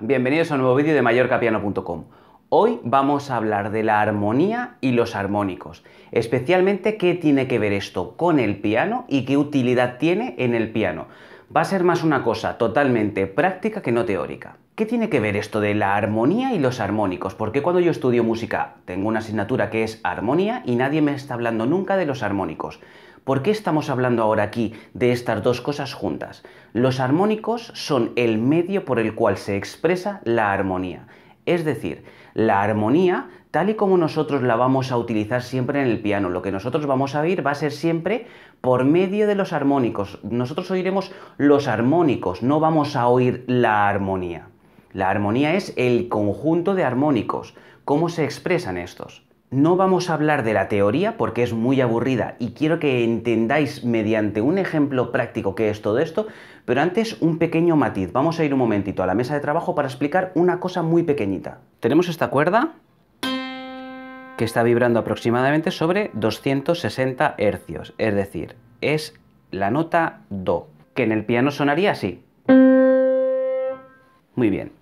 Bienvenidos a un nuevo vídeo de mallorcapiano.com. Hoy vamos a hablar de la armonía y los armónicos, especialmente qué tiene que ver esto con el piano y qué utilidad tiene en el piano. Va a ser más una cosa totalmente práctica que no teórica. ¿Qué tiene que ver esto de la armonía y los armónicos? Porque cuando yo estudio música tengo una asignatura que es armonía y nadie me está hablando nunca de los armónicos. ¿Por qué estamos hablando ahora aquí de estas dos cosas juntas? Los armónicos son el medio por el cual se expresa la armonía. Es decir, la armonía, tal y como nosotros la vamos a utilizar siempre en el piano, lo que nosotros vamos a oír va a ser siempre por medio de los armónicos. Nosotros oiremos los armónicos, no vamos a oír la armonía. La armonía es el conjunto de armónicos. ¿Cómo se expresan estos? No vamos a hablar de la teoría porque es muy aburrida y quiero que entendáis mediante un ejemplo práctico qué es todo esto, pero antes un pequeño matiz. Vamos a ir un momentito a la mesa de trabajo para explicar una cosa muy pequeñita. Tenemos esta cuerda que está vibrando aproximadamente sobre 260 hercios, es decir, es la nota Do, que en el piano sonaría así. Muy bien.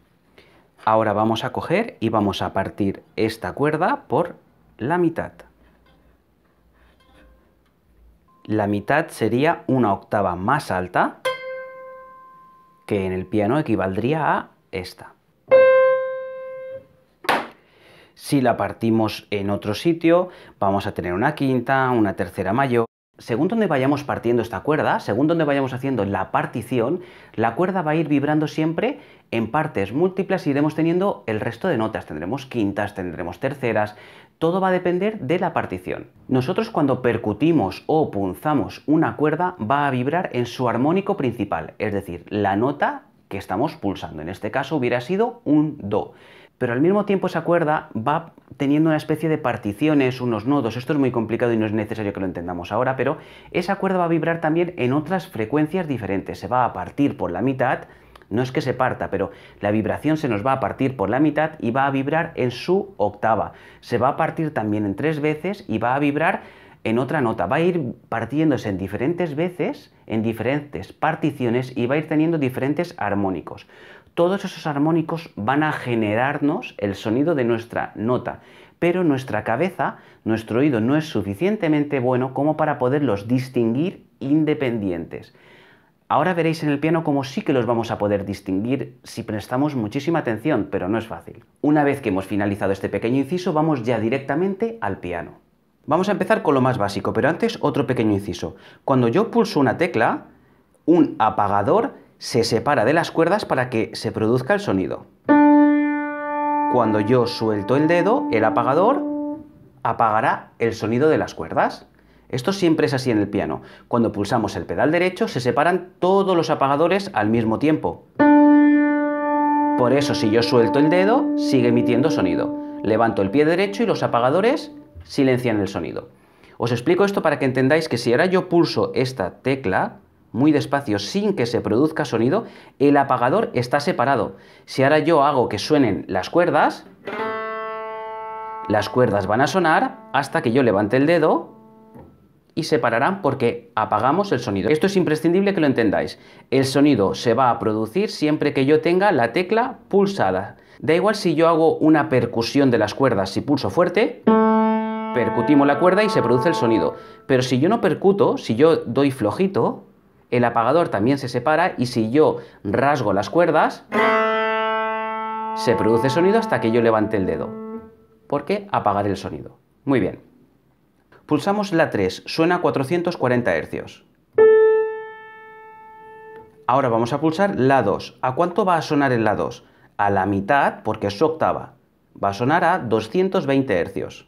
Ahora vamos a coger y vamos a partir esta cuerda por la mitad. La mitad sería una octava más alta, que en el piano equivaldría a esta. Si la partimos en otro sitio, vamos a tener una quinta, una tercera mayor. Según donde vayamos partiendo esta cuerda, según donde vayamos haciendo la partición, la cuerda va a ir vibrando siempre en partes múltiples y iremos teniendo el resto de notas. Tendremos quintas, tendremos terceras, todo va a depender de la partición. Nosotros cuando percutimos o punzamos una cuerda va a vibrar en su armónico principal, es decir, la nota que estamos pulsando. En este caso hubiera sido un Do pero al mismo tiempo esa cuerda va teniendo una especie de particiones, unos nodos, esto es muy complicado y no es necesario que lo entendamos ahora, pero esa cuerda va a vibrar también en otras frecuencias diferentes, se va a partir por la mitad, no es que se parta, pero la vibración se nos va a partir por la mitad y va a vibrar en su octava, se va a partir también en tres veces y va a vibrar en otra nota, va a ir partiéndose en diferentes veces, en diferentes particiones y va a ir teniendo diferentes armónicos. Todos esos armónicos van a generarnos el sonido de nuestra nota, pero nuestra cabeza, nuestro oído no es suficientemente bueno como para poderlos distinguir independientes. Ahora veréis en el piano cómo sí que los vamos a poder distinguir si prestamos muchísima atención, pero no es fácil. Una vez que hemos finalizado este pequeño inciso, vamos ya directamente al piano. Vamos a empezar con lo más básico, pero antes otro pequeño inciso. Cuando yo pulso una tecla, un apagador se separa de las cuerdas para que se produzca el sonido. Cuando yo suelto el dedo, el apagador apagará el sonido de las cuerdas. Esto siempre es así en el piano. Cuando pulsamos el pedal derecho se separan todos los apagadores al mismo tiempo. Por eso si yo suelto el dedo, sigue emitiendo sonido. Levanto el pie derecho y los apagadores silencian el sonido. Os explico esto para que entendáis que si ahora yo pulso esta tecla, muy despacio sin que se produzca sonido, el apagador está separado. Si ahora yo hago que suenen las cuerdas, las cuerdas van a sonar hasta que yo levante el dedo y se pararán porque apagamos el sonido. Esto es imprescindible que lo entendáis. El sonido se va a producir siempre que yo tenga la tecla pulsada. Da igual si yo hago una percusión de las cuerdas, si pulso fuerte, percutimos la cuerda y se produce el sonido. Pero si yo no percuto, si yo doy flojito, el apagador también se separa y si yo rasgo las cuerdas, se produce sonido hasta que yo levante el dedo. ¿Por qué apagar el sonido? Muy bien. Pulsamos la 3, suena a 440 Hz. Ahora vamos a pulsar la 2. ¿A cuánto va a sonar en la 2? A la mitad, porque es su octava. Va a sonar a 220 Hz.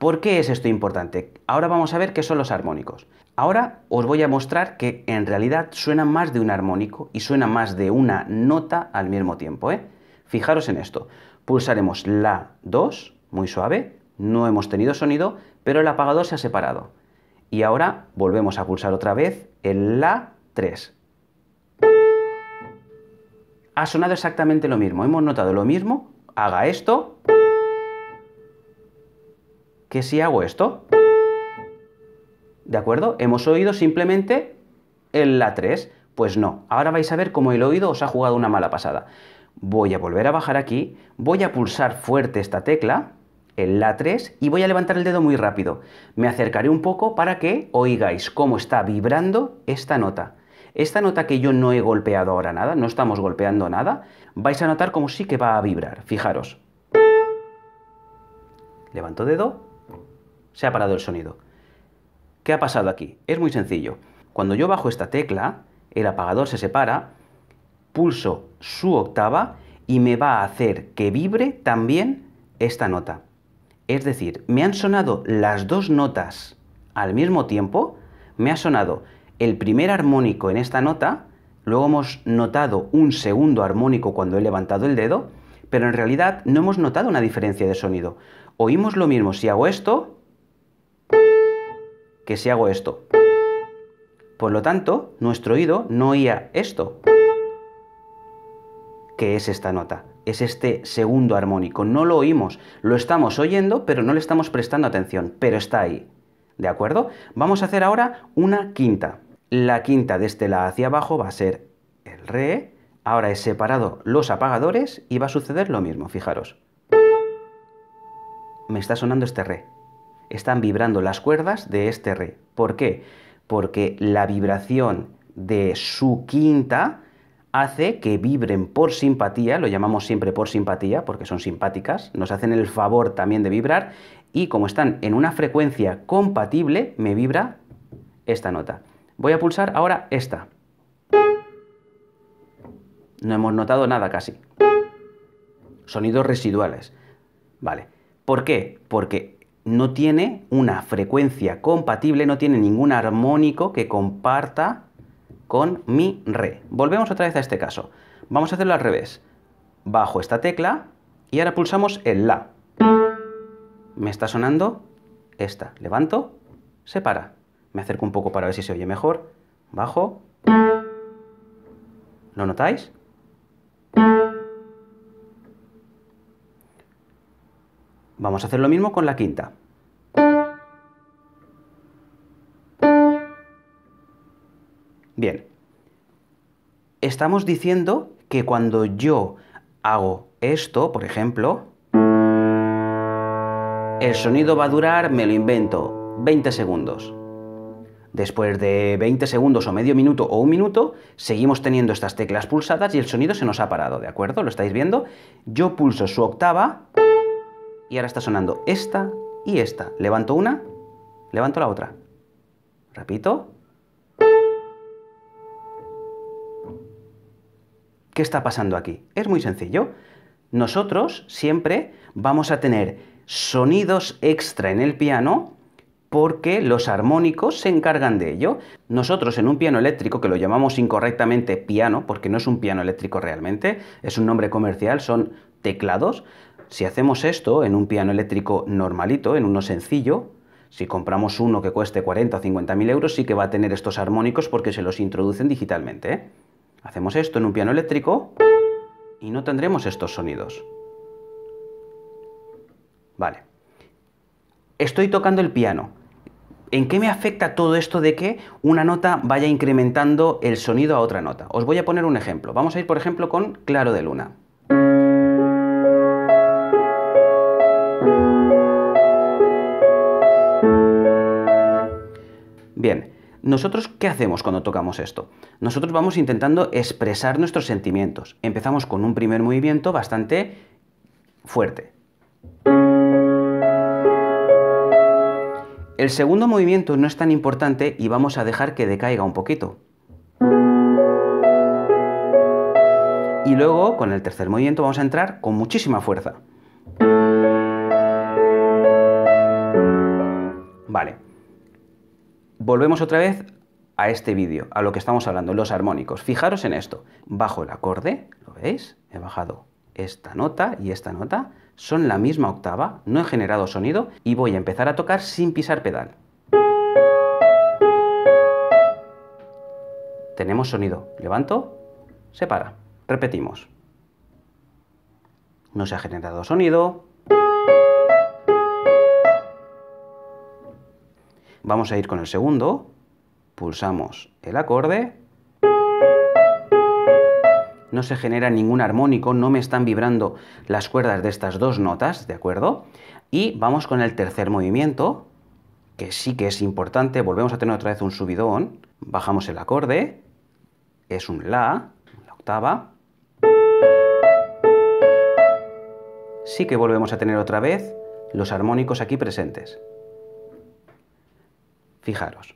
¿Por qué es esto importante? Ahora vamos a ver qué son los armónicos. Ahora os voy a mostrar que en realidad suena más de un armónico y suena más de una nota al mismo tiempo. ¿eh? Fijaros en esto. Pulsaremos la 2, muy suave, no hemos tenido sonido, pero el apagador se ha separado. Y ahora volvemos a pulsar otra vez el la 3. Ha sonado exactamente lo mismo, hemos notado lo mismo, haga esto que si hago esto. ¿De acuerdo? Hemos oído simplemente el La 3. Pues no, ahora vais a ver cómo el oído os ha jugado una mala pasada. Voy a volver a bajar aquí, voy a pulsar fuerte esta tecla, el La 3, y voy a levantar el dedo muy rápido. Me acercaré un poco para que oigáis cómo está vibrando esta nota. Esta nota que yo no he golpeado ahora nada, no estamos golpeando nada, vais a notar como sí que va a vibrar. Fijaros. Levanto dedo, se ha parado el sonido. ¿Qué ha pasado aquí? Es muy sencillo. Cuando yo bajo esta tecla, el apagador se separa, pulso su octava y me va a hacer que vibre también esta nota. Es decir, me han sonado las dos notas al mismo tiempo, me ha sonado el primer armónico en esta nota, luego hemos notado un segundo armónico cuando he levantado el dedo, pero en realidad no hemos notado una diferencia de sonido. Oímos lo mismo si hago esto que si hago esto. Por lo tanto, nuestro oído no oía esto, que es esta nota, es este segundo armónico. No lo oímos, lo estamos oyendo, pero no le estamos prestando atención, pero está ahí. ¿De acuerdo? Vamos a hacer ahora una quinta. La quinta de este la hacia abajo va a ser el re. Ahora he separado los apagadores y va a suceder lo mismo, fijaros. Me está sonando este re. Están vibrando las cuerdas de este re. ¿Por qué? Porque la vibración de su quinta hace que vibren por simpatía, lo llamamos siempre por simpatía porque son simpáticas, nos hacen el favor también de vibrar y como están en una frecuencia compatible, me vibra esta nota. Voy a pulsar ahora esta. No hemos notado nada casi. Sonidos residuales. Vale. ¿Por qué? Porque no tiene una frecuencia compatible, no tiene ningún armónico que comparta con mi re. Volvemos otra vez a este caso. Vamos a hacerlo al revés. Bajo esta tecla y ahora pulsamos el la. Me está sonando esta. Levanto, se para. Me acerco un poco para ver si se oye mejor. Bajo. ¿Lo notáis? Vamos a hacer lo mismo con la quinta. Bien, estamos diciendo que cuando yo hago esto, por ejemplo, el sonido va a durar, me lo invento, 20 segundos. Después de 20 segundos o medio minuto o un minuto, seguimos teniendo estas teclas pulsadas y el sonido se nos ha parado, ¿de acuerdo? ¿Lo estáis viendo? Yo pulso su octava y ahora está sonando esta y esta. Levanto una, levanto la otra. Repito. ¿Qué está pasando aquí? Es muy sencillo. Nosotros siempre vamos a tener sonidos extra en el piano porque los armónicos se encargan de ello. Nosotros en un piano eléctrico, que lo llamamos incorrectamente piano, porque no es un piano eléctrico realmente, es un nombre comercial, son teclados. Si hacemos esto en un piano eléctrico normalito, en uno sencillo, si compramos uno que cueste 40 o 50 mil euros, sí que va a tener estos armónicos porque se los introducen digitalmente. ¿eh? Hacemos esto en un piano eléctrico y no tendremos estos sonidos. Vale. Estoy tocando el piano. ¿En qué me afecta todo esto de que una nota vaya incrementando el sonido a otra nota? Os voy a poner un ejemplo. Vamos a ir, por ejemplo, con Claro de Luna. Bien, ¿Nosotros qué hacemos cuando tocamos esto? Nosotros vamos intentando expresar nuestros sentimientos. Empezamos con un primer movimiento bastante fuerte. El segundo movimiento no es tan importante y vamos a dejar que decaiga un poquito. Y luego, con el tercer movimiento, vamos a entrar con muchísima fuerza. Vale. Volvemos otra vez a este vídeo, a lo que estamos hablando, los armónicos. Fijaros en esto. Bajo el acorde, ¿lo veis? He bajado esta nota y esta nota. Son la misma octava, no he generado sonido y voy a empezar a tocar sin pisar pedal. Tenemos sonido. Levanto, se para. Repetimos. No se ha generado sonido, Vamos a ir con el segundo, pulsamos el acorde. No se genera ningún armónico, no me están vibrando las cuerdas de estas dos notas, ¿de acuerdo? Y vamos con el tercer movimiento, que sí que es importante, volvemos a tener otra vez un subidón, bajamos el acorde, es un La, la octava, sí que volvemos a tener otra vez los armónicos aquí presentes. Fijaros.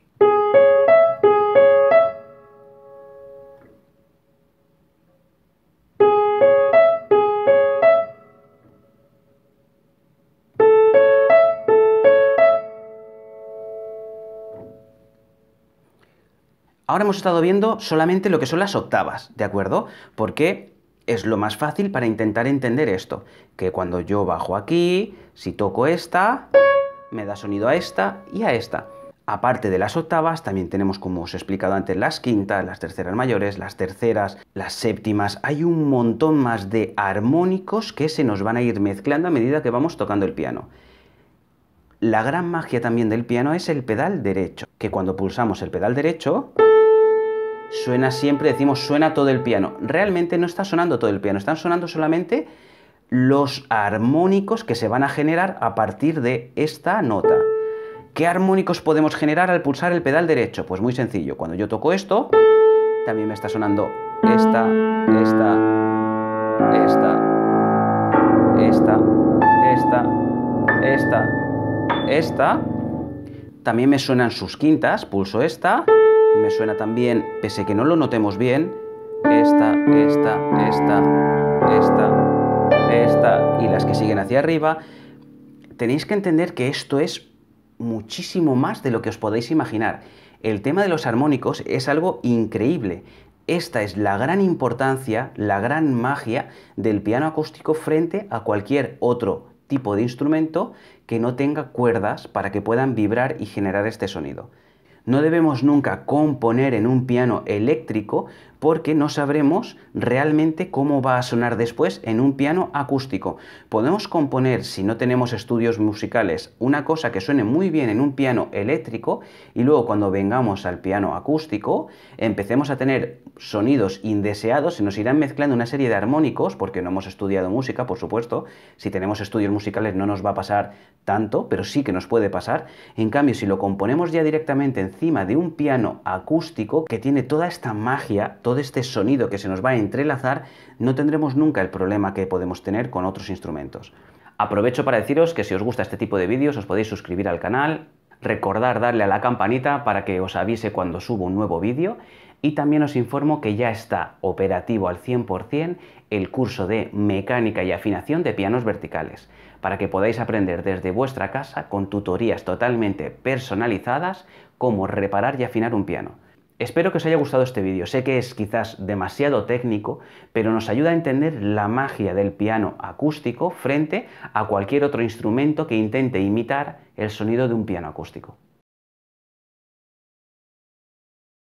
Ahora hemos estado viendo solamente lo que son las octavas, ¿de acuerdo? Porque es lo más fácil para intentar entender esto, que cuando yo bajo aquí, si toco esta, me da sonido a esta y a esta. Aparte de las octavas, también tenemos, como os he explicado antes, las quintas, las terceras mayores, las terceras, las séptimas. Hay un montón más de armónicos que se nos van a ir mezclando a medida que vamos tocando el piano. La gran magia también del piano es el pedal derecho, que cuando pulsamos el pedal derecho, suena siempre, decimos suena todo el piano. Realmente no está sonando todo el piano, están sonando solamente los armónicos que se van a generar a partir de esta nota. ¿Qué armónicos podemos generar al pulsar el pedal derecho? Pues muy sencillo, cuando yo toco esto, también me está sonando esta, esta, esta, esta, esta, esta, esta. También me suenan sus quintas, pulso esta, me suena también, pese que no lo notemos bien, esta, esta, esta, esta, esta y las que siguen hacia arriba. Tenéis que entender que esto es muchísimo más de lo que os podéis imaginar. El tema de los armónicos es algo increíble. Esta es la gran importancia, la gran magia del piano acústico frente a cualquier otro tipo de instrumento que no tenga cuerdas para que puedan vibrar y generar este sonido. No debemos nunca componer en un piano eléctrico porque no sabremos realmente cómo va a sonar después en un piano acústico. Podemos componer, si no tenemos estudios musicales, una cosa que suene muy bien en un piano eléctrico y luego cuando vengamos al piano acústico empecemos a tener sonidos indeseados, se nos irán mezclando una serie de armónicos, porque no hemos estudiado música, por supuesto, si tenemos estudios musicales no nos va a pasar tanto, pero sí que nos puede pasar. En cambio, si lo componemos ya directamente encima de un piano acústico que tiene toda esta magia, todo este sonido que se nos va a entrelazar, no tendremos nunca el problema que podemos tener con otros instrumentos. Aprovecho para deciros que si os gusta este tipo de vídeos os podéis suscribir al canal, recordar darle a la campanita para que os avise cuando subo un nuevo vídeo y también os informo que ya está operativo al 100% el curso de mecánica y afinación de pianos verticales, para que podáis aprender desde vuestra casa con tutorías totalmente personalizadas cómo reparar y afinar un piano. Espero que os haya gustado este vídeo. Sé que es quizás demasiado técnico, pero nos ayuda a entender la magia del piano acústico frente a cualquier otro instrumento que intente imitar el sonido de un piano acústico.